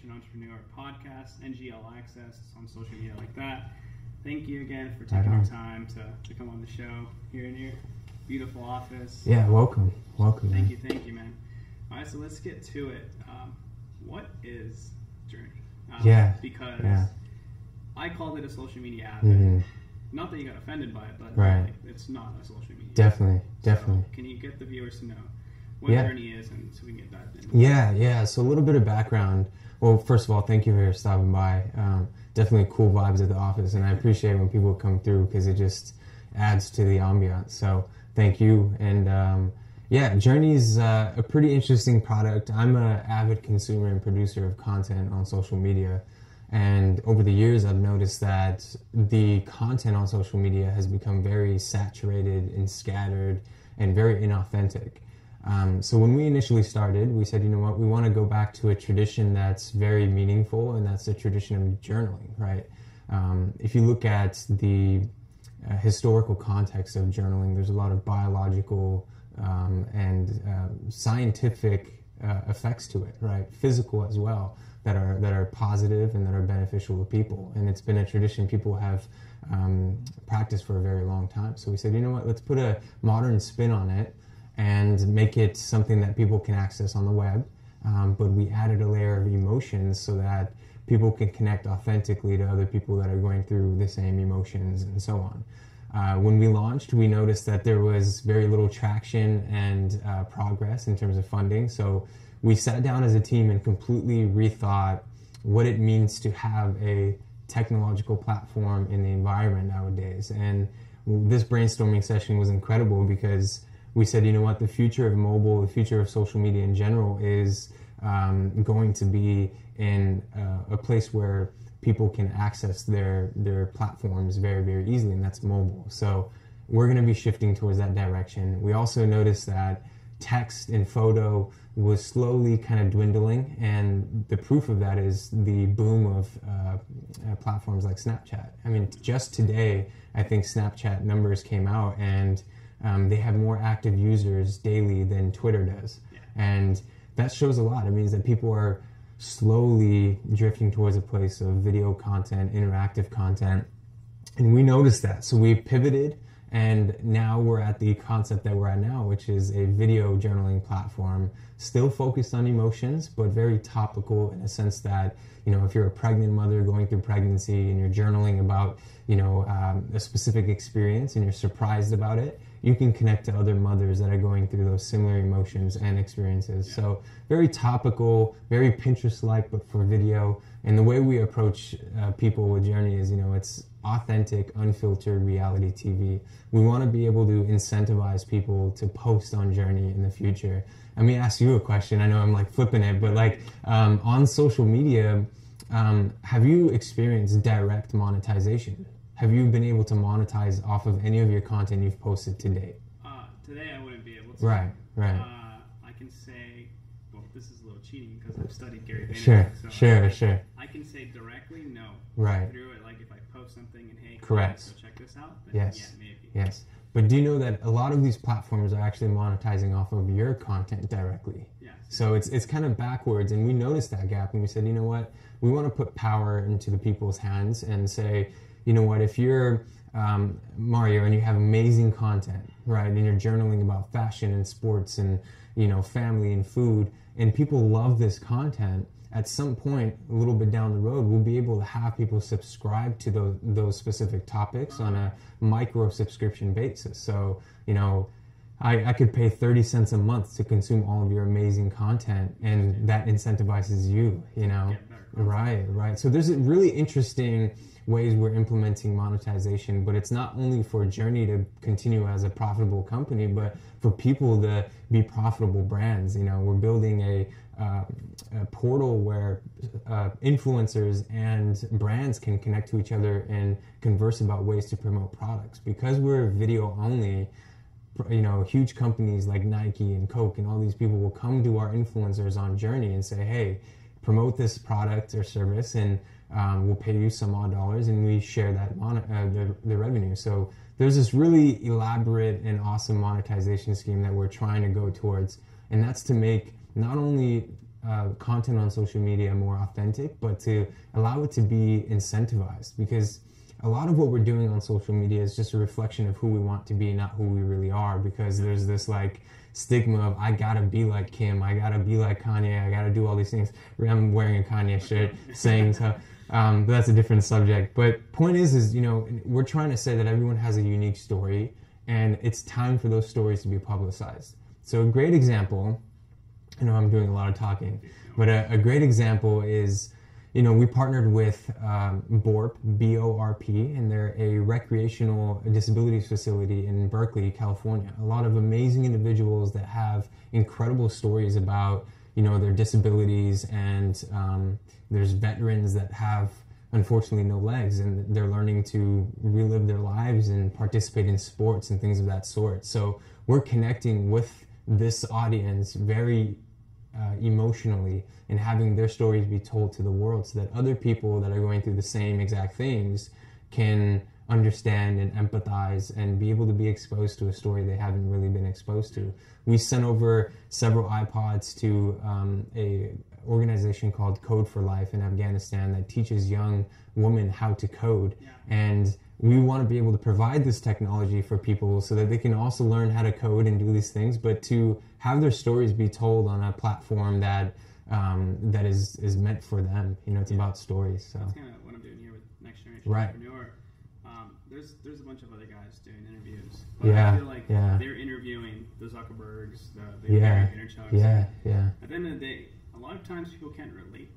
Entrepreneur podcast, NGL Access on social media like that. Thank you again for taking Right the time to, to come on the show here in your beautiful office. Yeah, welcome, welcome. Thank man. you, thank you, man. All right, so let's get to it. Um, what is Jurni? Um, Yeah, Because yeah. I called it a social media app. Mhm. Not that you got offended by it, but Right. like, it's not a social media. app. Definitely, So definitely. can you get the viewers to know what Yeah. Jurni is, and so we can get dived in? Yeah, yeah. So a little bit of background. Well, first of all, thank you for stopping by. Um, definitely cool vibes at the office, and I appreciate when people come through because it just adds to the ambiance. So thank you. And um, yeah, Jurni's uh, a pretty interesting product. I'm an avid consumer and producer of content on social media. And over the years, I've noticed that the content on social media has become very saturated and scattered and very inauthentic. Um, so when we initially started, we said, you know what, we want to go back to a tradition that's very meaningful, and that's the tradition of journaling, right? Um, if you look at the uh, historical context of journaling, there's a lot of biological um, and uh, scientific uh, effects to it, right? Physical as well that are that are positive and that are beneficial to people. And it's been a tradition people have um, practiced for a very long time. So we said, you know what? Let's put a modern spin on it and make it something that people can access on the web. Um, but we added a layer of emotions so that people can connect authentically to other people that are going through the same emotions and so on. Uh, when we launched, we noticed that there was very little traction and uh, progress in terms of funding. So we sat down as a team and completely rethought what it means to have a technological platform in the environment nowadays. And this brainstorming session was incredible because we said, you know what, the future of mobile, the future of social media in general is um, going to be in uh, a place where people can access their their platforms very very easily, and that's mobile. So we're going to be shifting towards that direction. We also noticed that text and photo was slowly kind of dwindling, and the proof of that is the boom of uh, uh, platforms like Snapchat. I mean, just today, I think Snapchat numbers came out, and um, they have more active users daily than Twitter does, and that shows a lot. It means that people are slowly drifting towards a place of video content, interactive content, and we noticed that. So we pivoted, and now we're at the concept that we're at now, which is a video journaling platform, still focused on emotions, but very topical in a sense that you know if you're a pregnant mother going through pregnancy and you're journaling about you know um, a specific experience and you're surprised about it you can connect to other mothers that are going through those similar emotions and experiences. So very topical, very Pinterest-like, but for video. And the way we approach uh, people with Jurni is, you know, it's authentic, unfiltered reality TV. We want to be able to incentivize people to post on Jurni in the future. Let me ask you a question. I know I'm like flipping it, but like um, on social media, um, have you experienced direct monetization? Have you been able to monetize off of any of your content you've posted to date? Uh, today I wouldn't be able to. Right, right. Uh, I can say, well, this is a little cheating because I've studied Gary Vaynerchuk. Sure, so sure, I, sure. I can say directly no. Right. Through it, like if I post something and hey, Correct. So check this out. Yes. Yeah, maybe. Yes. But do you know that a lot of these platforms are actually monetizing off of your content directly? Yes. So it's it's kind of backwards, and we noticed that gap, and we said, you know what, we want to put power into the people's hands and say, you know what, if you're um, Mario and you have amazing content, right, and you're journaling about fashion and sports and you know family and food, and people love this content. At some point, a little bit down the road, we'll be able to have people subscribe to those those specific topics on a micro subscription basis. So you know, I, I could pay 30 cents a month to consume all of your amazing content and that incentivizes you you know? Get better content. right right. So there's really interesting ways we're implementing monetization but it's not only for Jurni to continue as a profitable company but for people to be profitable brands you know? We're building a, uh, a portal where uh, influencers and brands can connect to each other and converse about ways to promote products. Because we're video only you know, huge companies like Nike and Coke and all these people will come to our influencers on Jurni and say, hey, promote this product or service and um, we'll pay you some odd dollars and we share that mon- uh, the, the revenue. So there's this really elaborate and awesome monetization scheme that we're trying to go towards. And that's to make not only uh, content on social media more authentic, but to allow it to be incentivized because a lot of what we're doing on social media is just a reflection of who we want to be, not who we really are. Because there's this like stigma of I gotta be like Kim, I gotta be like Kanye, I gotta do all these things. I'm wearing a Kanye shirt, saying so. Um, but that's a different subject. But point is, is you know, we're trying to say that everyone has a unique story, and it's time for those stories to be publicized. So a great example. I know I'm doing a lot of talking, but a, a great example is you know, we partnered with um, BORP, B O R P, and they're a recreational disabilities facility in Berkeley, California. A lot of amazing individuals that have incredible stories about, you know, their disabilities, and um, there's veterans that have unfortunately no legs and they're learning to relive their lives and participate in sports and things of that sort. So we're connecting with this audience very uh, emotionally and having their stories be told to the world so that other people that are going through the same exact things can understand and empathize and be able to be exposed to a story they haven't really been exposed to. We sent over several iPods to um, a organization called Code for Life in Afghanistan that teaches young women how to code Yeah. and we want to be able to provide this technology for people so that they can also learn how to code and do these things, but to have their stories be told on a platform that um, that is is meant for them. You know, it's about stories. So That's kind of what I'm doing here with Next Generation Right. Entrepreneur. Um, there's there's a bunch of other guys doing interviews. But Yeah, I feel like yeah. they're interviewing the Zuckerbergs, the, the Yeah, Vaynerchuks. yeah, yeah, At the end of the day, a lot of times people can't relate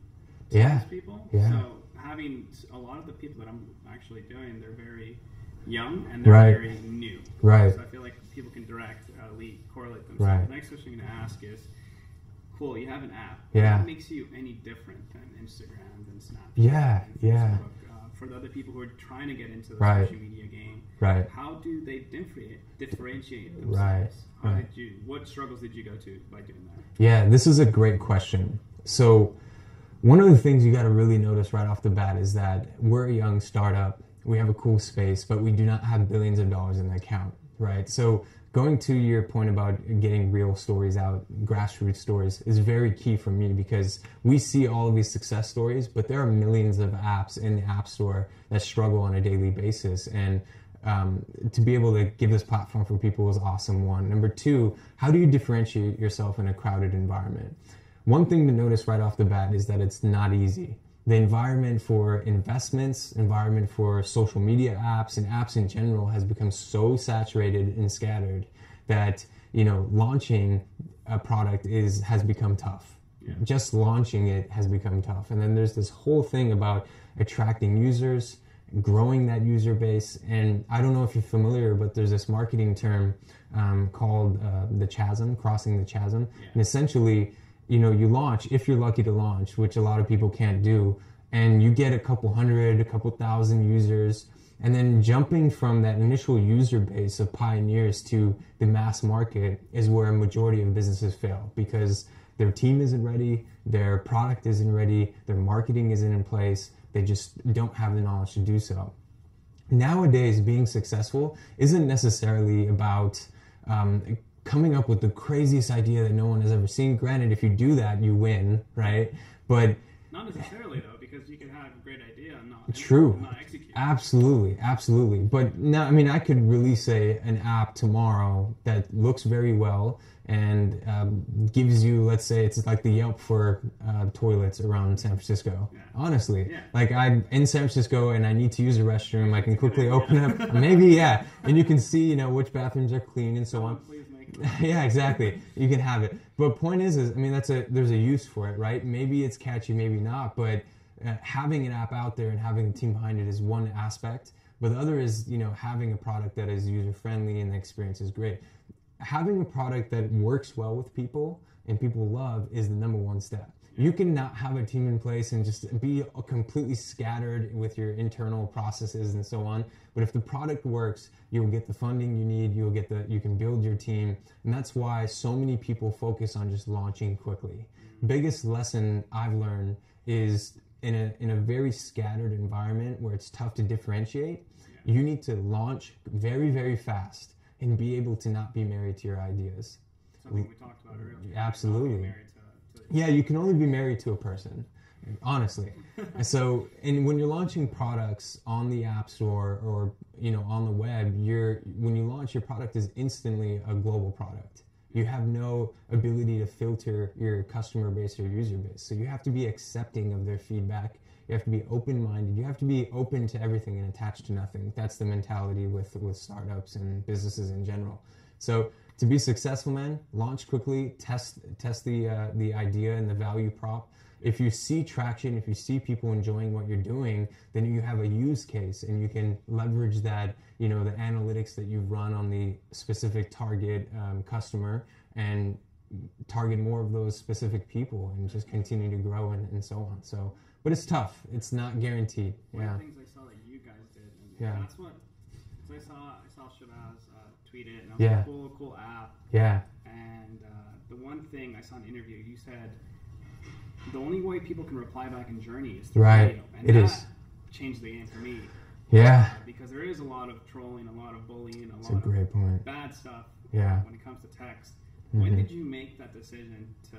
to yeah, these people. yeah. So having a lot of the people that I'm actually doing, they're very young and they're Right. very new. right, So I feel like people can direct, uh, correlate themselves. Right. The next question I'm going to ask is, cool, you have an app. Yeah. What makes you any different than Instagram, than Snapchat? Yeah, than yeah. Uh, for the other people who are trying to get into the Right. social media game, right. how do they differentiate, differentiate themselves? Right, How right. did you? What struggles did you go to by doing that? Yeah, this is a great question. So, one of the things you got to really notice right off the bat is that we're a young startup. We have a cool space, but we do not have billions of dollars in the account, right? So, going to your point about getting real stories out, grassroots stories, is very key for me because we see all of these success stories, but there are millions of apps in the App Store that struggle on a daily basis. And um, to be able to give this platform for people is awesome. One. Number two, how do you differentiate yourself in a crowded environment? One thing to notice right off the bat is that it's not easy. The environment for investments, environment for social media apps, and apps in general has become so saturated and scattered that you know launching a product is has become tough. Yeah. Just launching it has become tough. And then there's this whole thing about attracting users, growing that user base. And I don't know if you're familiar, but there's this marketing term um, called uh, the chasm, crossing the chasm. Yeah. And essentially, you know, you launch, if you're lucky to launch, which a lot of people can't do, and you get a couple hundred, a couple thousand users. And then jumping from that initial user base of pioneers to the mass market is where a majority of businesses fail because their team isn't ready, their product isn't ready, their marketing isn't in place, they just don't have the knowledge to do so. Nowadays, being successful isn't necessarily about um, coming up with the craziest idea that no one has ever seen. Granted, if you do that, you win, right? But Not necessarily though, because you can have a great idea and not True. and not execute. Absolutely, absolutely. But now, I mean, I could release a an app tomorrow that looks very well and um, gives you, let's say, it's like the Yelp for uh, toilets around San Francisco. Yeah. Honestly, Yeah. like I'm in San Francisco and I need to use a restroom, I can quickly open up, maybe yeah, and you can see, you know, which bathrooms are clean and so on. Yeah, exactly. You can have it. But point is, is I mean, that's a there's a use for it, right? Maybe it's catchy, maybe not. But uh, having an app out there and having a team behind it is one aspect. But the other is, you know, having a product that is user friendly and the experience is great. Having a product that works well with people and people love is the number one step. You cannot have a team in place and just be completely scattered with your internal processes and so on. But if the product works, you'll get the funding you need. You'll get the you can build your team, and that's why so many people focus on just launching quickly. Biggest lesson I've learned is in a in a very scattered environment where it's tough to differentiate. You need to launch very very fast and be able to not be married to your ideas. something we talked about earlier. Absolutely. Yeah, you can only be married to a person, honestly. And so, and when you're launching products on the App Store or you know on the web, you're when you launch your product is instantly a global product. You have no ability to filter your customer base or user base. So you have to be accepting of their feedback. You have to be open minded. You have to be open to everything and attached to nothing. That's the mentality with with startups and businesses in general. So to be successful, man, launch quickly, test test the uh, the idea and the value prop if you see traction, if you see people enjoying what you're doing, then you have a use case and you can leverage that, you know, the analytics that you've run on the specific target um, customer and target more of those specific people and just continue to grow and, and so on. So, but it's tough. It's not guaranteed. One yeah. of the things I saw that you guys did, and Yeah. that's what. I saw I saw Shabazz tweet it, and I was Yeah. like, cool, cool app. Yeah. And uh, the one thing I saw in an interview, you said the only way people can reply back in Jurni is through Right. video, and It that is. changed the game for me Yeah. uh, because there is a lot of trolling, a lot of bullying, a a lot of great point. bad stuff Yeah. when it comes to text. When Mhm. did you make that decision to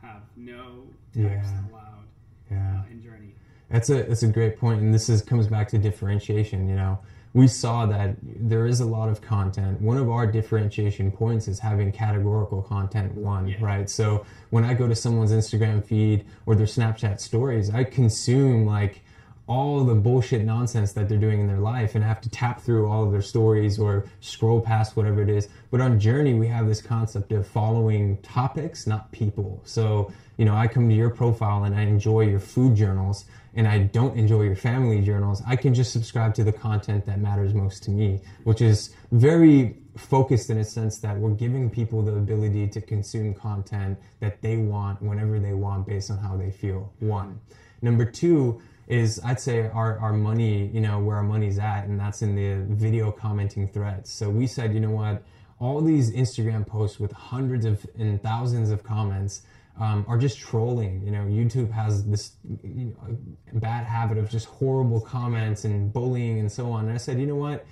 have no text Yeah. allowed Yeah. uh, in Jurni? That's a that's a great point, and this is comes back to differentiation. You know, we saw that there is a lot of content. One of our differentiation points is having categorical content. One, Yeah. right? So when I go to someone's Instagram feed or their Snapchat stories, I consume like all the bullshit nonsense that they're doing in their life and have to tap through all of their stories or scroll past whatever it is. But on Jurni, we have this concept of following topics, not people. So, you know, I come to your profile and I enjoy your food journals and I don't enjoy your family journals. I can just subscribe to the content that matters most to me, which is very focused in a sense that we're giving people the ability to consume content that they want whenever they want based on how they feel. One. Number two, is I'd say our, our money, you know, where our money's at, and that's in the video commenting threads. So we said, you know what, all these Instagram posts with hundreds of and thousands of comments um, are just trolling. You know, YouTube has this you know, bad habit of just horrible comments and bullying and so on. And I said, you know what,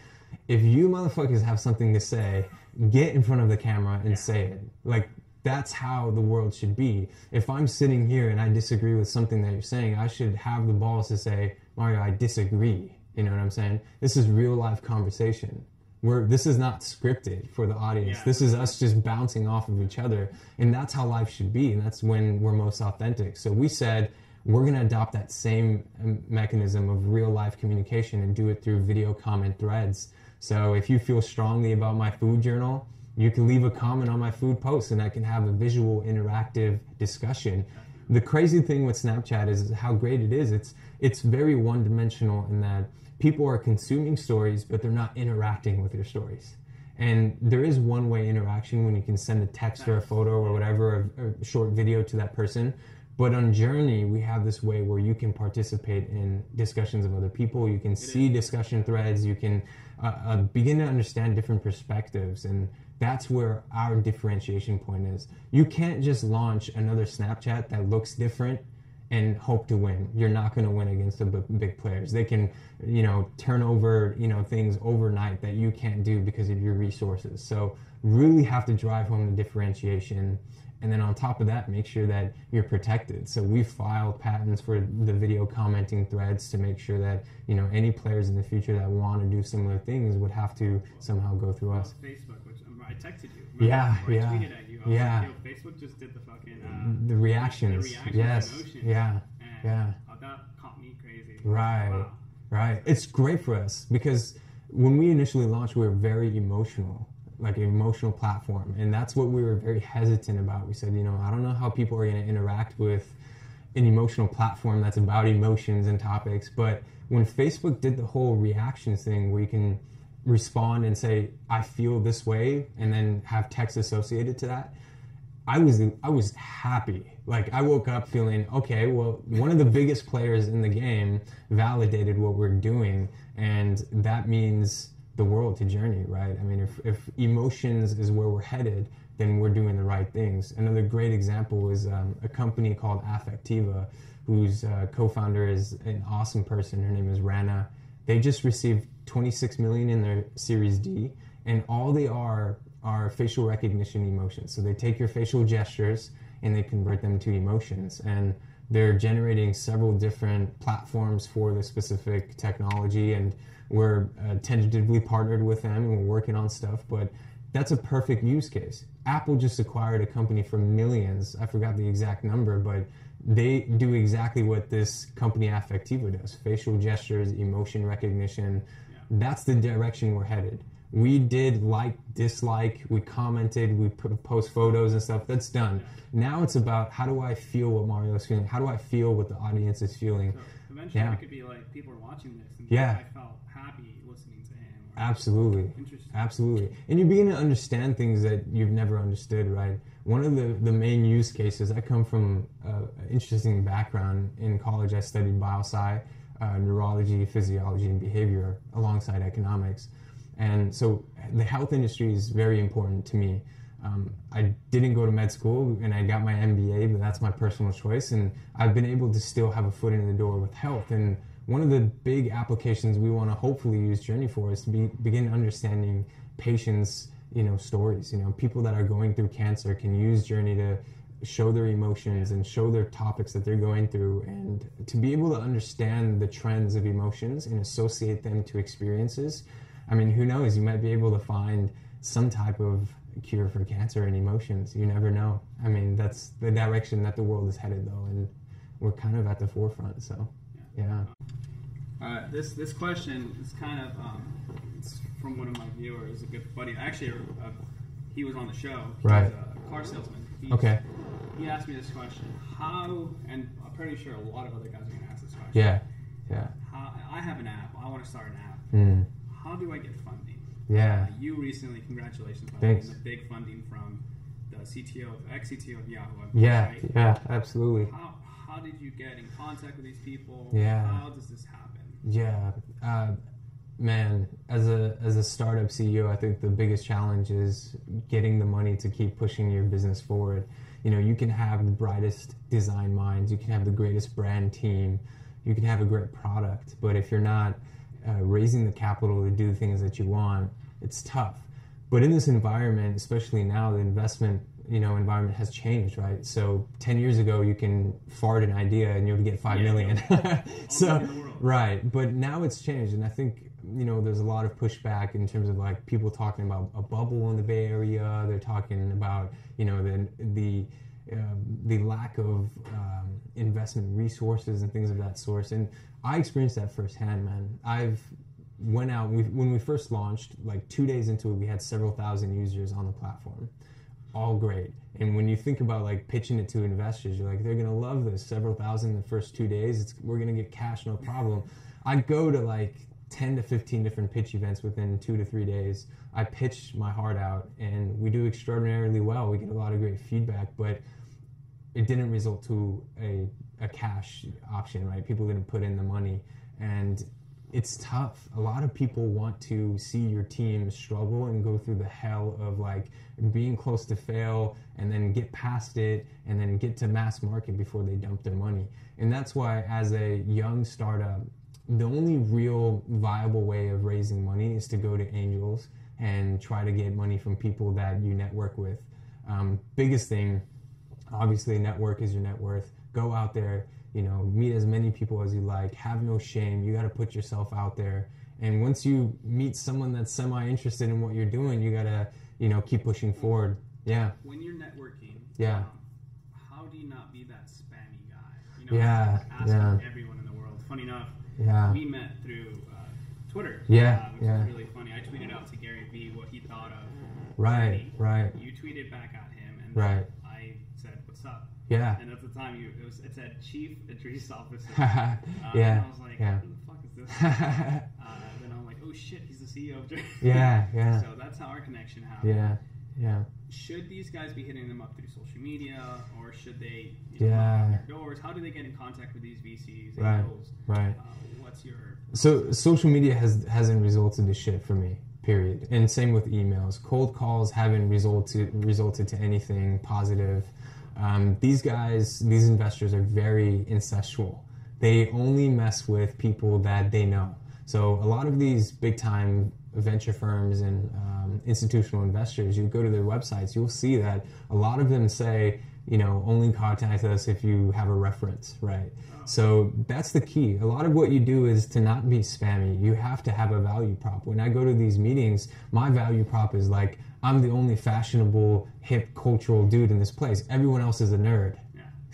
if you motherfuckers have something to say, get in front of the camera and say it. Like that's how the world should be. If I'm sitting here and I disagree with something that you're saying, I should have the balls to say, Mario, I disagree. You know what I'm saying? This is real life conversation. We're, this is not scripted for the audience. Yeah. This is us just bouncing off of each other. And that's how life should be. And that's when we're most authentic. So we said, we're going to adopt that same um, mechanism of real life communication and do it through video comment threads. So if you feel strongly about my food journal, you can leave a comment on my food post and I can have a visual interactive discussion. The crazy thing with Snapchat is how great it is. It's it's very one dimensional in that people are consuming stories but they're not interacting with your stories. And there is one way interaction when you can send a text or a photo or whatever, a, a short video to that person. But on Jurni, we have this way where you can participate in discussions of other people. You can see discussion threads. You can uh, uh, begin to understand different perspectives. And that's where our differentiation point is. You can't just launch another Snapchat that looks different and hope to win. You're not going to win against the b- big players. They can, you know, turn over, you know, things overnight that you can't do because of your resources. So really have to drive home the differentiation. And then on top of that, make sure that you're protected. So we filed patents for the video commenting threads to make sure that, you know, any players in the future that want to do similar things would have to somehow go through us. Facebook, which um, I texted you. Yeah, Or I yeah, tweeted. I was yeah. Like, Yo, Facebook just did the fucking uh, The reactions. the reactions yes. Yeah. Yeah. uh, that caught me crazy. Right. Wow. Right. It's great for us because when we initially launched, we were very emotional, like an emotional platform. And that's what we were very hesitant about. We said, you know, I don't know how people are going to interact with an emotional platform that's about emotions and topics. But when Facebook did the whole reactions thing where you can respond and say, I feel this way, and then have text associated to that, I was I was happy. Like I woke up feeling okay. Well, one of the biggest players in the game validated what we're doing, and that means the world to Jurni, right? I mean, if if emotions is where we're headed, then we're doing the right things. Another great example is um, a company called Affectiva, whose uh, co-founder is an awesome person. Her name is Rana. They just received 26 million in their Series D, and all they are are facial recognition emotions. So they take your facial gestures and they convert them to emotions. And they're generating several different platforms for the specific technology, and we're uh, tentatively partnered with them and we're working on stuff. But that's a perfect use case. Apple just acquired a company for millions. I forgot the exact number, but they do exactly what this company Affectiva does facial gestures, emotion recognition. That's the direction we're headed. We did like, dislike, we commented, we post photos and stuff. That's done. Now it's about how do I feel what Mario is feeling? How do I feel what the audience is feeling? So eventually, Yeah. it could be like people are watching this, and Yeah. I felt happy listening to him. or- Absolutely. Absolutely. And you begin to understand things that you've never understood, right? One of the, the main use cases, I come from uh, an interesting background. In college, I studied biosci, uh, neurology, physiology, and behavior alongside economics. And so the health industry is very important to me. Um, I didn't go to med school and I got my MBA, but that's my personal choice. And I've been able to still have a foot in the door with health. And one of the big applications we want to hopefully use Jurni for is to be, begin understanding patients, you know, stories. You know, people that are going through cancer can use Jurni to show their emotions and show their topics that they're going through and to be able to understand the trends of emotions and associate them to experiences. I mean, who knows? You might be able to find some type of cure for cancer and emotions. You never know. I mean, that's the direction that the world is headed, though, and we're kind of at the forefront. So, yeah. Uh, this this question is kind of um, it's from one of my viewers, a good buddy. Actually, uh, he was on the show. He Right. was a car salesman. Okay. He asked me this question: How? And I'm pretty sure a lot of other guys are going to ask this question. Yeah. Yeah. How, I have an app. I want to start an app. Mm. How do I get funding? Yeah. Uh, you recently, congratulations, on Thanks. the big funding from the CTO, of ex CTO of Yahoo. Yeah. right? Yeah. Absolutely. How, how did you get in contact with these people? Yeah. How does this happen? Yeah, uh, man. As a as a startup CEO, I think the biggest challenge is getting the money to keep pushing your business forward. You know, you can have the brightest design minds, you can have the greatest brand team, you can have a great product, but if you're not uh, raising the capital to do the things that you want, it's tough. But in this environment, especially now, the investment you know environment has changed, right? So ten years ago, you can fart an idea and you'll get five Yeah, million. so in the world. right, but now it's changed, and I think you know there's a lot of pushback in terms of like people talking about a bubble in the Bay Area. They're talking about you know the the um, the lack of um, investment resources and things of that sort. And I experienced that firsthand, man. I've went out we, when we first launched. Like two days into it, we had several thousand users on the platform. All great. And when you think about like pitching it to investors, you're like, they're gonna love this. Several thousand in the first two days. It's, we're gonna get cash, no problem. I go to like 10 to 15 different pitch events within two to three days. I pitch my heart out and we do extraordinarily well. We get a lot of great feedback, but it didn't result to a, a cash option, right? People didn't put in the money. And it's tough. A lot of people want to see your team struggle and go through the hell of like being close to fail and then get past it and then get to mass market before they dump their money. And that's why, as a young startup, the only real viable way of raising money is to go to angels and try to get money from people that you network with. Um, biggest thing, obviously, network is your net worth. Go out there, you know, meet as many people as you like. Have no shame. You got to put yourself out there. And once you meet someone that's semi interested in what you're doing, you got to, you know, keep pushing forward. Yeah. When you're networking, Yeah. um, how do you not be that spammy guy? You know, Yeah, asking yeah. everyone in the world. Funny enough, Yeah. we met through uh, Twitter. Yeah, uh, which yeah. was really funny. I tweeted out to Gary Vee what he thought of. Right, me. right. You tweeted back at him, and Right. I said, "What's up?" Yeah. And at the time, you it, was, it said Chief Edreece Officer. yeah. Uh, And I was like, yeah. "Who the fuck is this?" uh, then I'm like, "Oh shit, he's the CEO of Jurni." Yeah, yeah. So that's how our connection happened. yeah. Yeah. Should these guys be hitting them up through social media, or should they you know, Yeah. their doors? How do they get in contact with these VCs? Right. angels? Right. Uh, what's your So social media has hasn't resulted to shit for me. Period. And same with emails. Cold calls haven't resulted resulted to anything positive. Um, these guys, these investors are very incestual. They only mess with people that they know. So a lot of these big time venture firms and um, institutional investors, you go to their websites, you'll see that a lot of them say, you know, only contact us if you have a reference, right? So that's the key. A lot of what you do is to not be spammy. You have to have a value prop. When I go to these meetings, my value prop is like, I'm the only fashionable, hip, cultural dude in this place. Everyone else is a nerd.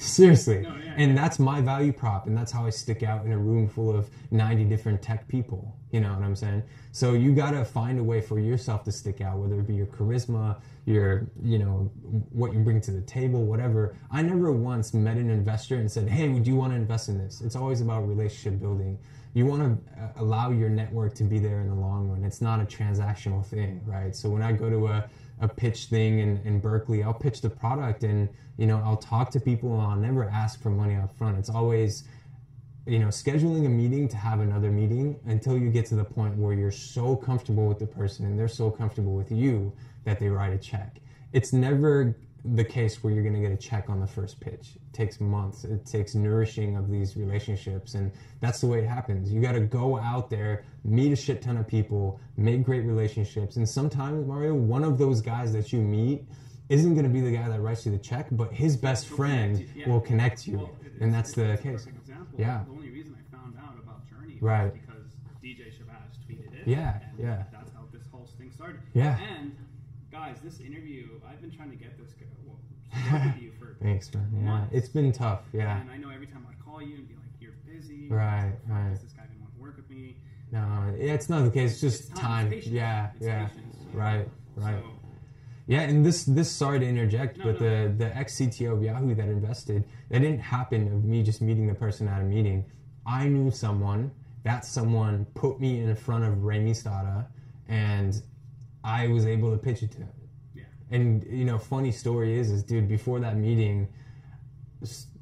Seriously. No, yeah, and yeah. that's my value prop, and that's how I stick out in a room full of 90 different tech people. You know what I'm saying? So you gotta find a way for yourself to stick out, whether it be your charisma, your, you know, what you bring to the table, whatever. I never once met an investor and said, hey, would you wanna invest in this? It's always about relationship building. You wanna uh, allow your network to be there in the long run. It's not a transactional thing, right? So when I go to a, a pitch thing in, in Berkeley, I'll pitch the product and you know I'll talk to people and I'll never ask for money up front. It's always you know scheduling a meeting to have another meeting until you get to the point where you're so comfortable with the person and they're so comfortable with you that they write a check. It's never the case where you're going to get a check on the first pitch. It takes months. It takes nourishing of these relationships, and that's the way it happens. You got to go out there, meet a shit ton of people, make great relationships, and sometimes Mario, one of those guys that you meet isn't going to be the guy that writes you the check, but his best friend yeah. will connect you, Well, it- and that's the case. Example. Yeah. The only reason I found out about Jurni Right. because DJ Shabazz tweeted it. Yeah, and yeah. That's how this whole thing started. Yeah. And guys, this interview, I've been trying to get this guy, well, with you for Thanks, man. Yeah, months. it's been tough. Yeah. And I know every time I'd call you and be like, "You're busy." Right, Why right. This guy didn't want to work with me? No, it's not the case. It's just It's time. It's. Yeah, It's yeah. patience, Right, right. So, Yeah, and this this sorry to interject, No, but no. the the ex CTO of Yahoo that invested, that didn't happen of me just meeting the person at a meeting. I knew someone. That someone put me in front of Raymie Stata, and I was able to pitch it to him. yeah. And you know, funny story is, is dude, before that meeting,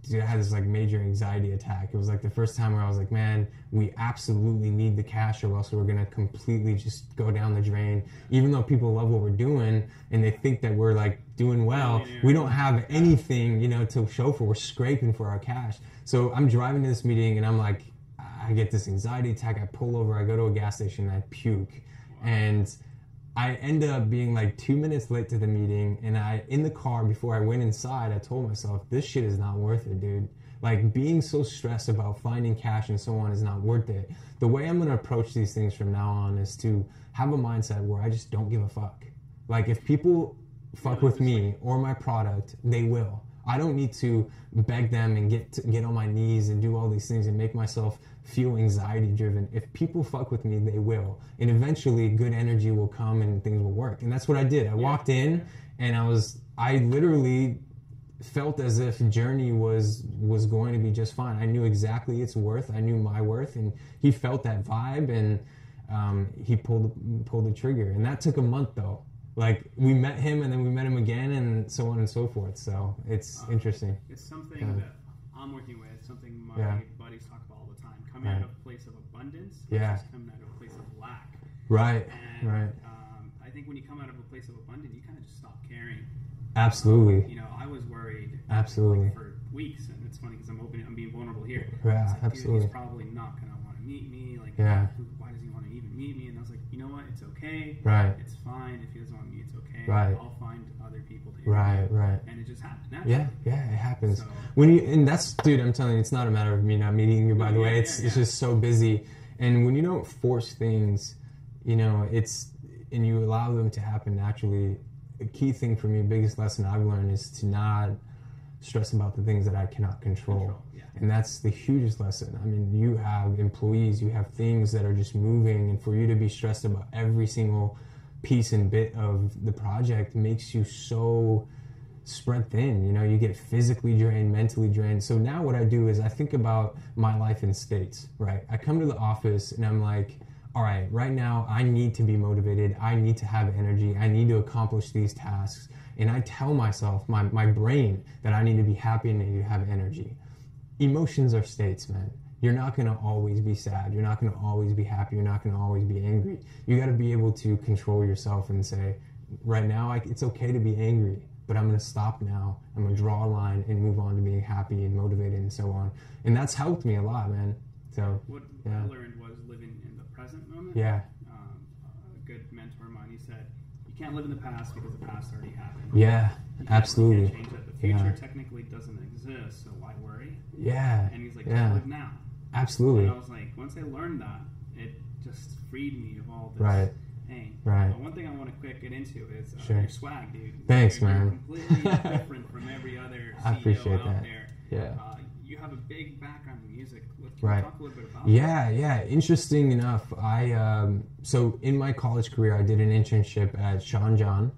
dude, I had this like major anxiety attack. It was like the first time where I was like, man, we absolutely need the cash, or else we're gonna completely just go down the drain. Even though people love what we're doing and they think that we're like doing well, Yeah, we don't have anything, you know, to show for. We're scraping for our cash. So I'm driving to this meeting and I'm like, I get this anxiety attack. I pull over. I go to a gas station. I puke, and I ended up being like two minutes late to the meeting, and I in the car before I went inside, I told myself this shit is not worth it, dude. Like being so stressed about finding cash and so on is not worth it. The way I'm gonna approach these things from now on is to have a mindset where I just don't give a fuck. Like if people fuck with me or my product, they will. I don't need to beg them and get to, get on my knees and do all these things and make myself feel anxiety driven. If people fuck with me, they will. And eventually good energy will come and things will work. And that's what I did. I walked in and I was I literally felt as if Jurni was was going to be just fine i knew exactly its worth i knew my worth and he felt that vibe and um, he pulled pulled the trigger and that took a month though like we met him and then we met him again and so on and so forth so it's Uh, interesting It's something Yeah. that I'm working with, something my Yeah. buddies talk about all the time. Coming Right. out of a place of abundance Yeah. coming out of a place of lack. right And right um, I think when you come out of a place of abundance, you kind of just stop caring. absolutely You know, I was worried absolutely for weeks, and it's funny because I'm opening, I'm being vulnerable here. Yeah, like, absolutely. he's probably not gonna want to meet me. Like, Yeah. why does he want to even meet me? And I was like, you know what? It's okay. Right. It's fine if he doesn't want me. It's okay. Right. I'll find other people to right right And it just happened naturally. yeah yeah it happens So- when you and that's dude i'm telling you it's not a matter of me not meeting you by the yeah, way yeah, it's it's yeah. just so busy and when you don't force things you know it's and you allow them to happen naturally a key thing for me biggest lesson i've learned is to not stress about the things that i cannot control, Control, yeah. and that's the hugest lesson i mean you have employees you have things that are just moving and for you to be stressed about every single piece and bit of the project makes you so spread thin. You know, you get physically drained, mentally drained. So now what I do is I think about my life in states, right? I come to the office and I'm like, all right, right now I need to be motivated. I need to have energy. I need to accomplish these tasks. And I tell myself, my, my brain, that I need to be happy and I need to have energy. Emotions are states, man. You're not going to always be sad. You're not going to always be happy. You're not going to always be angry. You got to be able to control yourself and say, right now, I, it's okay to be angry, but I'm going to stop now. I'm going to draw a line and move on to being happy and motivated and so on. And that's helped me a lot, man. So, What Yeah. I learned was living in the present moment. yeah, Um, a good mentor of mine, he said, can't live in the past because the past already happened. Yeah, You absolutely. Can't change that. The future Yeah. technically doesn't exist, so why worry? Yeah, And he's like, yeah, live now. absolutely. And I was like, once I learned that, it just freed me of all this Right. pain. Right. But one thing I want to quick get into is uh, Sure. your swag, dude. Thanks, you're, man. You're completely different from every other CEO I appreciate out that. there. Yeah. Uh, you have a big background in music. Right. you talk a little bit about Yeah, yeah. Interesting enough, I um, so in my college career, I did an internship at Sean John,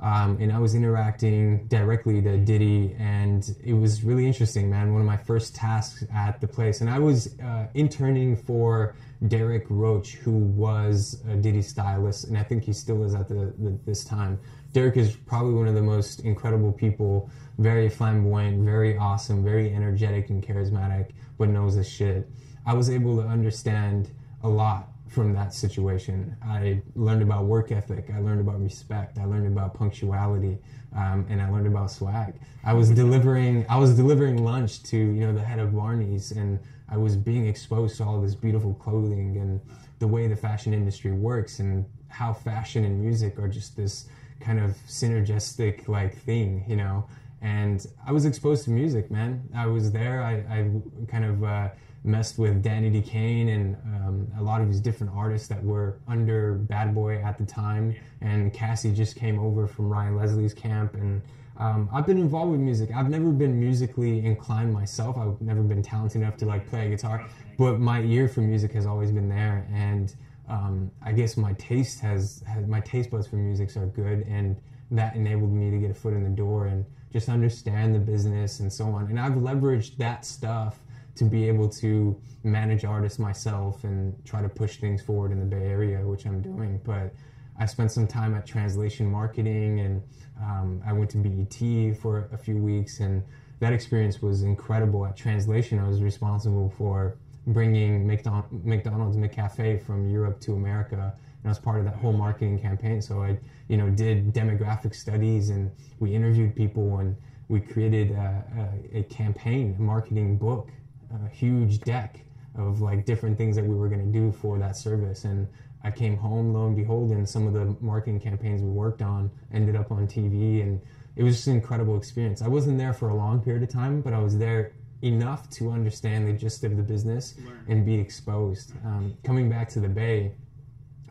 um, and I was interacting directly to Diddy, and it was really interesting, man. One of my first tasks at the place, and I was uh, interning for Derek Roche, who was a Diddy stylist, and I think he still is at the, the this time. Derek is probably one of the most incredible people, very flamboyant, very awesome, very energetic and charismatic, but knows his shit. I was able to understand a lot from that situation. I learned about work ethic. I learned about respect. I learned about punctuality, um, and I learned about swag. I was delivering. I was delivering lunch to you know the head of Barney's, and I was being exposed to all this beautiful clothing and the way the fashion industry works, and how fashion and music are just this kind of synergistic like thing, you know. And I was exposed to music, man. I was there. I, I kind of uh, messed with Danity Kane and um, a lot of these different artists that were under Bad Boy at the time. And Cassie just came over from Ryan Leslie's camp. And um, I've been involved with music. I've never been musically inclined myself. I've never been talented enough to like play a guitar, but my ear for music has always been there. And um, I guess my taste has, has my taste buds for music are good, and that enabled me to get a foot in the door and just understand the business and so on. And I've leveraged that stuff to be able to manage artists myself and try to push things forward in the Bay Area, which I'm doing. But I spent some time at translation marketing and um, I went to BET for a few weeks, and that experience was incredible. At translation, I was responsible for bringing McDon- McDonald's McCafe from Europe to America, and I was part of that whole marketing campaign. So I, you know, did demographic studies, and we interviewed people, and we created a, a, a campaign, a marketing book, a huge deck of like different things that we were going to do for that service, and I came home, lo and behold, and some of the marketing campaigns we worked on ended up on TV, and it was just an incredible experience. I wasn't there for a long period of time, but I was there enough to understand the gist of the business Learn. and be exposed. Um, coming back to the Bay,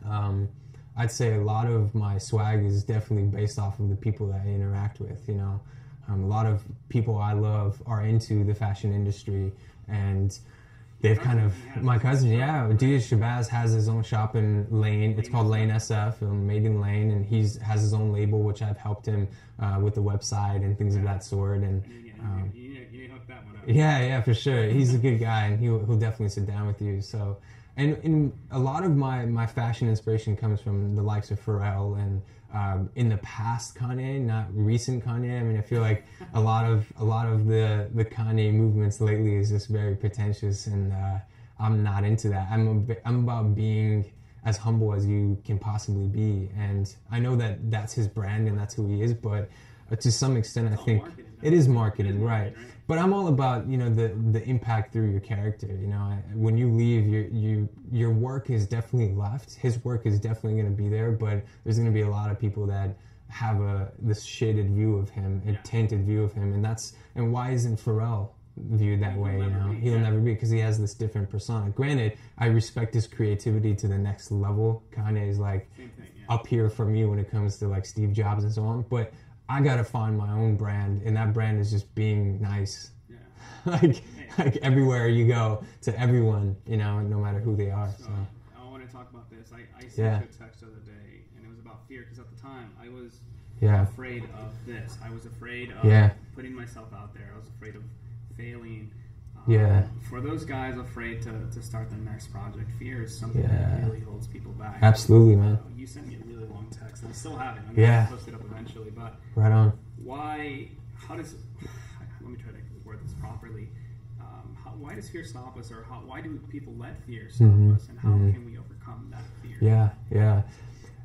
um, I'd say a lot of my swag is definitely based off of the people that I interact with. You know, um, a lot of people I love are into the fashion industry, and they've kind of my cousin, yeah, Adidas Shabazz has his own shop in Lane. It's called Lane SF, um, made in Lane, and he's has his own label, which I've helped him uh, with the website and things of that sort. And um, yeah, yeah, for sure. He's a good guy, and he'll, he'll definitely sit down with you. So, and in a lot of my my fashion inspiration comes from the likes of Pharrell and um, in the past Kanye, not recent Kanye. I mean, I feel like a lot of a lot of the the Kanye movements lately is just very pretentious, and uh, I'm not into that. I'm a, I'm about being as humble as you can possibly be, and I know that that's his brand and that's who he is, but. uh, To some extent, I think marketing, it is marketing, right? But I'm all about you know the the impact through your character. You know, I- when you leave, your you your work is definitely left. His work is definitely going to be there, but there's going to be a lot of people that have a this shaded view of him, a Yeah. tainted view of him, and that's and why isn't Pharrell viewed that He'll way? You know, be, he'll yeah. never be because he has this different persona. Granted, I respect his creativity to the next level. Kanye is like thing, yeah. up here for me when it comes to like Steve Jobs and so on. But I gotta find my own brand, and that brand is just being nice. yeah. like like everywhere you go to everyone, you know, no matter who they are. So, So I want to talk about this. I, I sent Yeah. you a text the other day, and it was about fear because at the time I was yeah, afraid of this. I was afraid of Yeah. putting myself out there. I was afraid of failing. Um, Yeah. For those guys afraid to, to start their next project, fear is something Yeah. that really holds people back. absolutely, man. You sent me a really long text, and I still have it. I'm Yeah. post it up eventually. But Right on. why? How does? Let me try to word this properly. Um, how, why does fear stop us, or how, why do people let fear stop Mhm, us, and how mhm. can we overcome that fear? Yeah, yeah.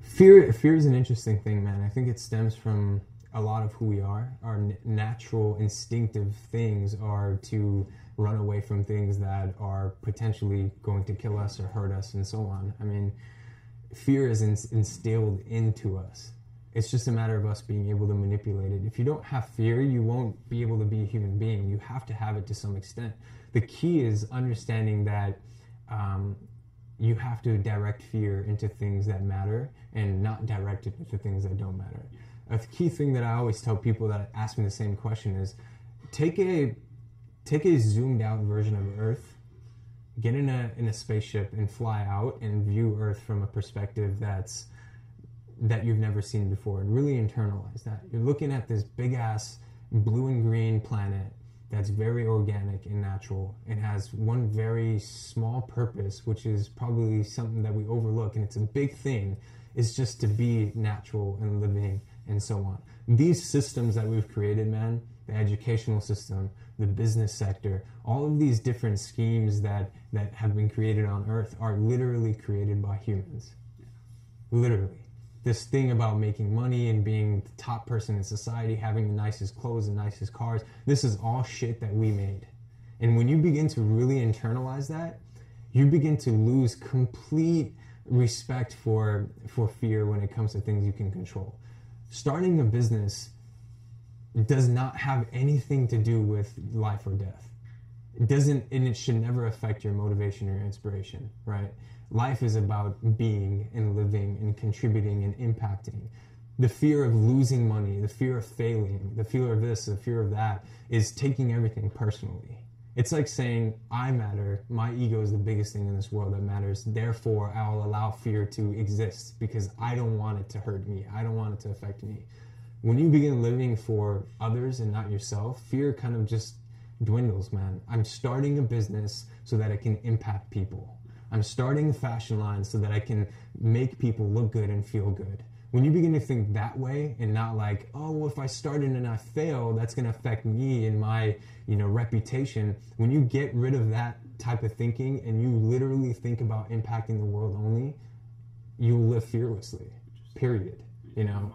Fear, fear is an interesting thing, man. I think it stems from a lot of who we are. Our n- natural, instinctive things are to run away from things that are potentially going to kill us or hurt us, and so on. I mean, fear is ins instilled into us. It's just a matter of us being able to manipulate it. If you don't have fear, you won't be able to be a human being. You have to have it to some extent. The key is understanding that um, you have to direct fear into things that matter and not direct it into things that don't matter. A key thing that I always tell people that ask me the same question is take a take a zoomed out version of Earth, get in a in a spaceship and fly out and view Earth from a perspective that's that you've never seen before and really internalize that. You're looking at this big ass blue and green planet that's very organic and natural and has one very small purpose, which is probably something that we overlook, and it's a big thing, is just to be natural and living and so on. These systems that we've created, man, the educational system, the business sector, all of these different schemes that, that have been created on earth are literally created by humans. Literally this thing about making money and being the top person in society, having the nicest clothes and nicest cars. This is all shit that we made. And when you begin to really internalize that, you begin to lose complete respect for for fear when it comes to things you can control. Starting a business does not have anything to do with life or death. It doesn't and it should never affect your motivation or inspiration, right? Life is about being and living and contributing and impacting. The fear of losing money, the fear of failing, the fear of this, the fear of that is taking everything personally. It's like saying, I matter, my ego is the biggest thing in this world that matters, therefore I will allow fear to exist because I don't want it to hurt me, I don't want it to affect me. When you begin living for others and not yourself, fear kind of just dwindles, man. I'm starting a business so that it can impact people I'm starting a fashion line so that I can make people look good and feel good. When you begin to think that way and not like, oh, well, if I started and I fail, that's going to affect me and my, you know, reputation. When you get rid of that type of thinking and you literally think about impacting the world only, you live fearlessly. Period. You know.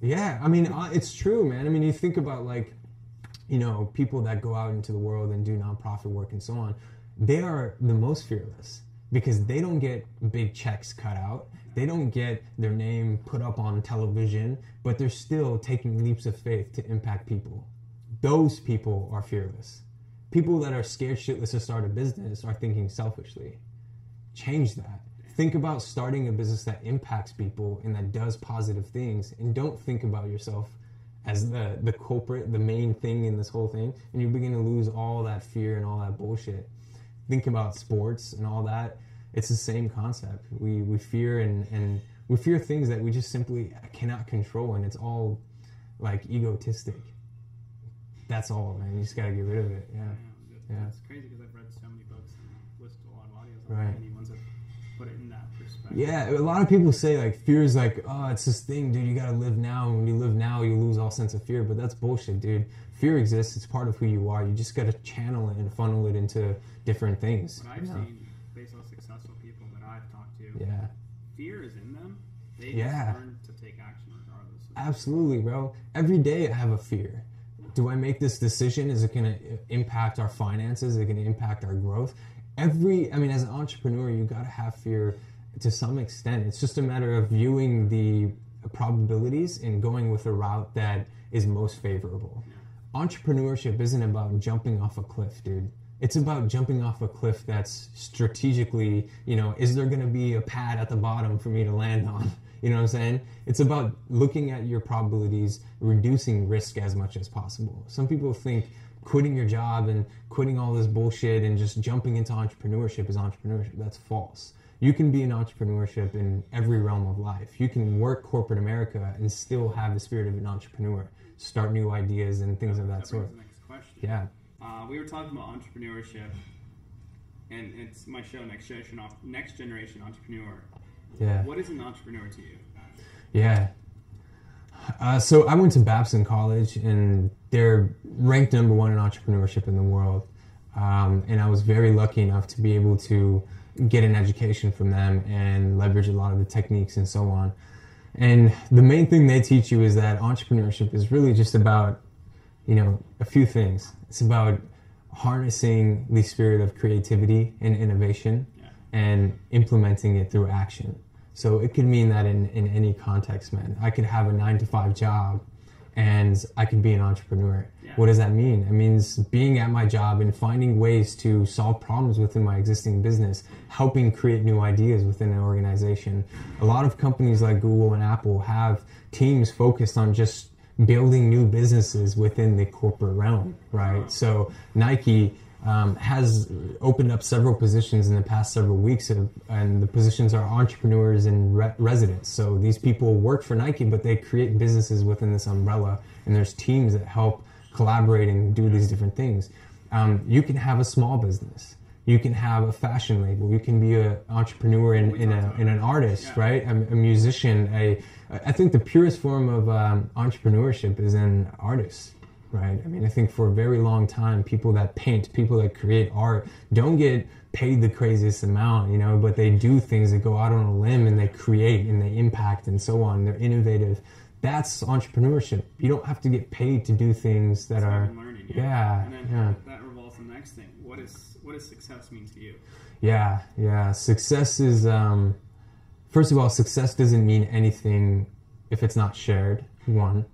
Yeah, I mean, uh, it's true, man. I mean, you think about like, you know, people that go out into the world and do nonprofit work and so on. They are the most fearless because they don't get big checks cut out. They don't get their name put up on television, but they're still taking leaps of faith to impact people. Those people are fearless. People that are scared shitless to start a business are thinking selfishly. Change that. Think about starting a business that impacts people and that does positive things, and don't think about yourself as the, the culprit, the main thing in this whole thing, and you begin to lose all that fear and all that bullshit think about sports and all that, it's the same concept. We we fear and and we fear things that we just simply cannot control, and it's all like egotistic. That's all, man. You just gotta get rid of it. Yeah. Yeah, yeah. it's crazy because I've read so many books and listened to a lot of audios. Right. Yeah, a lot of people say like fear is like, oh, it's this thing, dude. You gotta live now. And when you live now, you lose all sense of fear. But that's bullshit, dude fear exists. It's part of who you are. You just got to channel it and funnel it into different things. What I've seen based on successful people that I've talked to, yeah, fear is in them. They yeah. learn to take action regardless. Absolutely, bro. Every day I have a fear. Do I make this decision? Is it going to impact our finances? Is it going to impact our growth? Every, I mean, as an entrepreneur, you got to have fear to some extent. It's just a matter of viewing the probabilities and going with a route that is most favorable. Entrepreneurship isn't about jumping off a cliff, dude. It's about jumping off a cliff that's strategically, you know, is there going to be a pad at the bottom for me to land on? You know what I'm saying? It's about looking at your probabilities, reducing risk as much as possible. Some people think quitting your job and quitting all this bullshit and just jumping into entrepreneurship is entrepreneurship. That's false. You can be an entrepreneurship in every realm of life. You can work corporate America and still have the spirit of an entrepreneur start new ideas and things of that, that sort. next question. Yeah. Uh, we were talking about entrepreneurship, and it's my show, Next Generation, Next Generation Entrepreneur. Yeah. What is an entrepreneur to you? Yeah. Uh, so I went to Babson College, and they're ranked number one in entrepreneurship in the world. Um, and I was very lucky enough to be able to get an education from them and leverage a lot of the techniques and so on. And the main thing they teach you is that entrepreneurship is really just about, you know, a few things. It's about harnessing the spirit of creativity and innovation yeah. and implementing it through action. So it could mean that in, in any context, man. I could have a nine to five job and I can be an entrepreneur. Yeah. What does that mean? It means being at my job and finding ways to solve problems within my existing business, helping create new ideas within an organization. A lot of companies like Google and Apple have teams focused on just building new businesses within the corporate realm, right? So Nike um, has opened up several positions in the past several weeks, and, and the positions are entrepreneurs and re- residents. So these people work for Nike, but they create businesses within this umbrella, and there's teams that help collaborate and do these different things. Um, you can have a small business. You can have a fashion label. You can be an entrepreneur in, in, a, in an artist, Yeah. right? A, a musician. A I think the purest form of um, entrepreneurship is in artists, right? I mean, I think for a very long time, people that paint, people that create art, don't get paid the craziest amount, you know, but they do things that go out on a limb and they create and they impact and so on. They're innovative. That's entrepreneurship. You don't have to get paid to do things that are. Learning. Yeah. Yeah, And then yeah. that revolves the next thing. What is what does success mean to you? Yeah, yeah. Success is, um, first of all, success doesn't mean anything if it's not shared. One.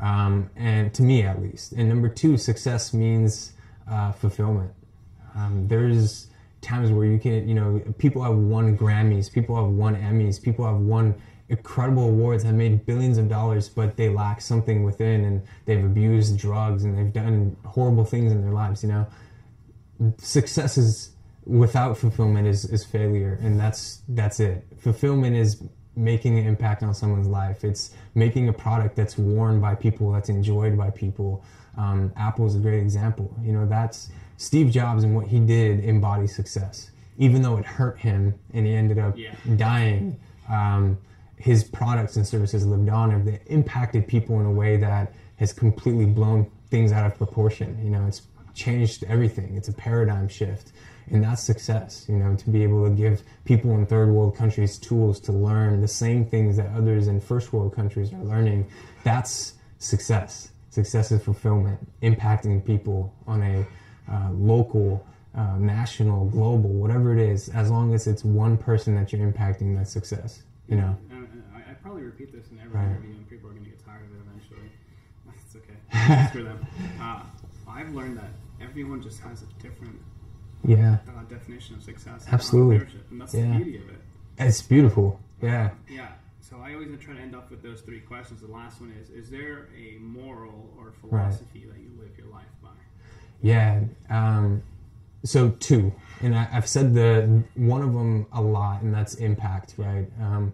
Um, and to me at least. And number two, success means uh, fulfillment. Um, there's times where you can, you know, people have won Grammys, people have won Emmys, people have won incredible awards, have made billions of dollars, but they lack something within, and they've abused drugs and they've done horrible things in their lives. You know, success is without fulfillment is, is failure and that's that's it fulfillment is making an impact on someone's life it's making a product that's worn by people that's enjoyed by people. Um, apple is a great example. You know that's steve jobs and what he did embodies success. Even though it hurt him and he ended up Yeah. dying um, his products and services lived on and they impacted people in a way that has completely blown things out of proportion. You know it's changed everything. It's a paradigm shift and that's success you know to be able to give people in third world countries tools to learn the same things that others in first world countries are learning that's success success is fulfillment impacting people on a uh, local uh, national global whatever it is as long as it's one person that you're impacting that's success you know I, I probably repeat this in every Right. interview, and people are going to get tired of it eventually. It's okay. Screw them. Uh, I've learned that everyone just has a different yeah uh, definition of success. Absolutely. And that's Yeah. the beauty of it. it's beautiful yeah Yeah. So I always try to end up with those three questions. The last one is: Is there a moral or philosophy that you live your life by? Yeah. Um, so two, and I, I've said the one of them a lot, and that's impact, right? Um,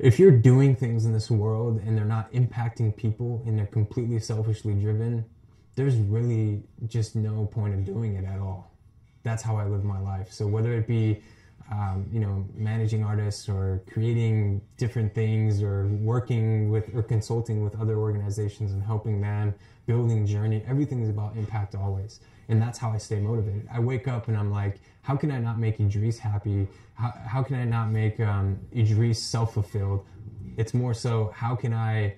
if you're doing things in this world and they're not impacting people and they're completely selfishly driven, there's really just no point of doing it at all. That's how I live my life. So whether it be um, you know, managing artists or creating different things or working with or consulting with other organizations and helping them building Jurni. Everything is about impact always. And that's how I stay motivated. I wake up and I'm like, how can I not make Edreece happy? How, how can I not make um, Edreece self-fulfilled? It's more so, how can I,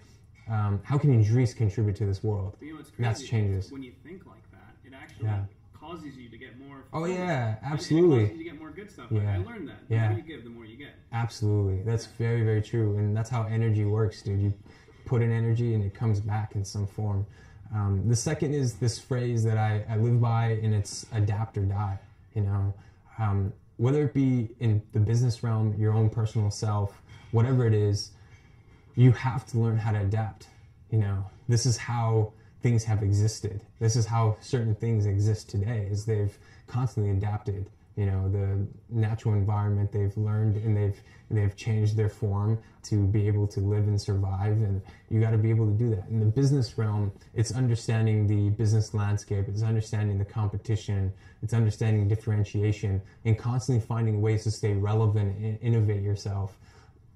um, how can Edreece contribute to this world? You know? That's changes. When you think like that, it actually Yeah. Causes you to get more. Oh, yeah, And it absolutely. causes you get more good stuff. Like, Yeah. I learned that. The Yeah. more you give, the more you get. Absolutely. That's very, very true. And that's how energy works, dude. You put in energy and it comes back in some form. Um, the second is this phrase that I, I live by, and it's adapt or die. You know, um, whether it be in the business realm, your own personal self, whatever it is, you have to learn how to adapt. You know, this is how things have existed. This is how certain things exist today, is they've constantly adapted. You know, the natural environment they've learned and they've they've changed their form to be able to live and survive, and you got to be able to do that. In the business realm, it's understanding the business landscape, it's understanding the competition, it's understanding differentiation, and constantly finding ways to stay relevant and innovate yourself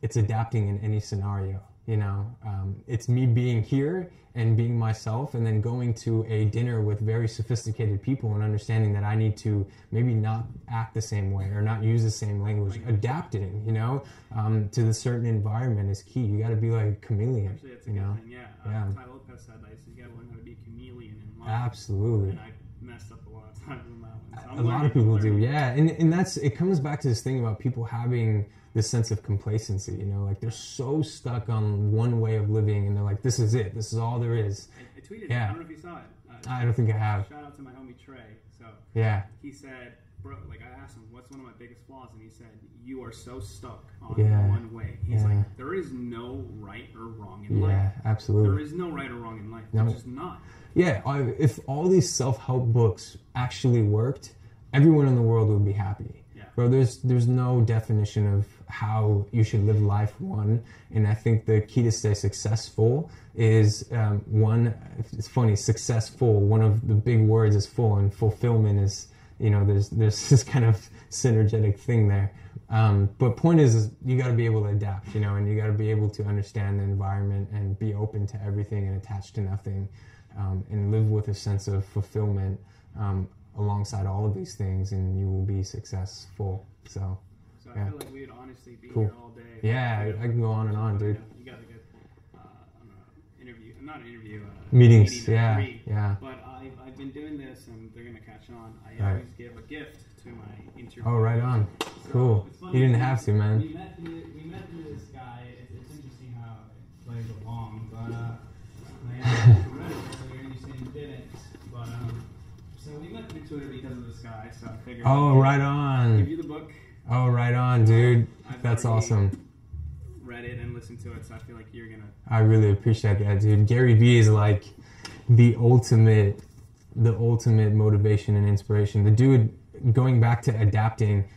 it's adapting in any scenario you know um, it's me being here and being myself and then going to a dinner with very sophisticated people and understanding that i need to maybe not act the same way or not use the same language adapting you know um, to the certain environment is key you got to be like a chameleon Actually, that's a you good know thing. Yeah. Uh, Yeah. Tai Lopez said that. You got to learn how to be a chameleon in life. absolutely And I messed up a lot of times on that one. So a lot of people do yeah and and that's it comes back to this thing about people having this sense of complacency you know like they're so stuck on one way of living and they're like this is it this is all there is I, I tweeted. Yeah. it. I don't know if you saw it. Uh, i don't think i have Shout out to my homie Trey. So yeah he said, bro, like I asked him, what's one of my biggest flaws? And he said, you are so stuck on Yeah. one way. He's Yeah. like, there is no right or wrong in life. yeah absolutely There is no right or wrong in life. No. There's just not. yeah I, if all these self-help books actually worked everyone in the world would be happy Yeah. Bro there's there's no definition of how you should live life one. And i think the key to stay successful is um, one it's funny successful one of the big words is full and fulfillment is you know there's there's this kind of synergetic thing there. Um, but point is, is you got to be able to adapt you know and you got to be able to understand the environment and be open to everything and attached to nothing um, and live with a sense of fulfillment um, alongside all of these things and you will be successful so So Yeah. I feel like we'd honestly be Cool. here all day. yeah I, I can go on and on dude You got a good uh, interview, not an interview. Uh, Meetings, meeting yeah, three. yeah. But I've, I've been doing this, and they're gonna catch on. I Right. always give a gift to my interview. oh right on So, cool you didn't have to man We met through, we met through this guy. It, it's interesting how it plays along, but uh, so we met through Twitter because of this guy. So I figured. oh right Give on you the book. oh right on dude um, I've that's awesome Read it and listened to it, so I feel like you're gonna. I really appreciate that, dude. Gary Vee is like the ultimate, the ultimate motivation and inspiration. The dude going back to adapting,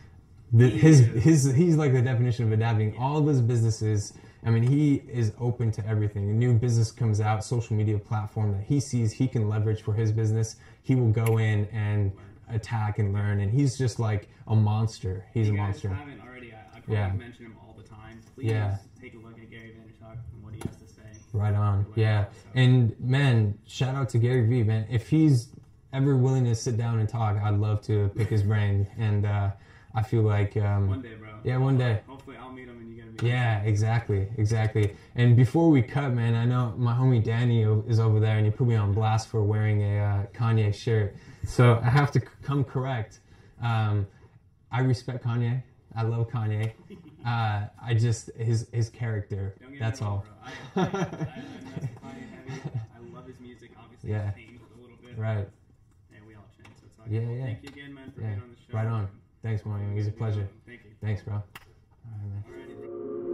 the, his is. his he's like the definition of adapting. All of his businesses. I mean, he is open to everything. A new business comes out, social media platform that he sees he can leverage for his business. He will go in and attack and learn, and he's just like a monster. He's If a guys monster. haven't already, I, I probably Yeah. mention him all the time. Please Yeah. take a look at Gary Vaynerchuk and what he has to say. Right on. Yeah. And man, shout out to Gary Vee, man. If he's ever willing to sit down and talk, I'd love to pick his brain. And uh, I feel like, um, One day, bro. yeah, one day. Hopefully, I'll meet him and you gotta Yeah, exactly, exactly. And before we cut, man, I know my homie Danny is over there, and he put me on blast for wearing a uh, Kanye shirt. So I have to c- come correct. Um, I respect Kanye. I love Kanye. Uh, I just his his character. Don't get That's all. Bro. I, I, I, I, mess with Kanye heavy. I love his music. Obviously, Yeah. it's changed a little bit. Right. Yeah, we all change. So it's all Yeah, yeah. Thank you again, man, for Yeah. being on the show. Right on. Thanks, Mario. It was a pleasure. Thank you. Thanks, bro. All right.